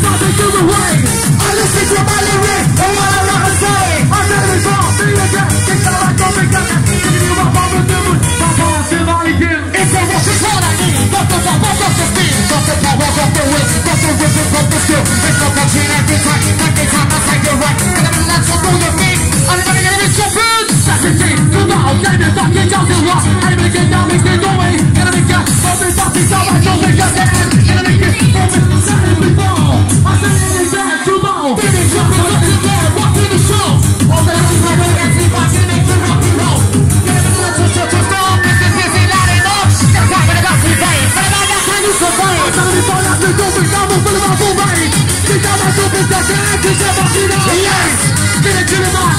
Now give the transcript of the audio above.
I listen to my lyrics and what I want to say I'm never wrong, see you again It's all I don't think I can Give you my mother never My mom still not It's what I need Nothing but what does this mean? Nothing but the way Nothing with the purpose to It's not the chain at this right At I say you're right I'm in love, so do your thing I'm not gonna get it so That's the thing, don't get down to rock I'm gonna make me go away. Yes! Get it to the boys.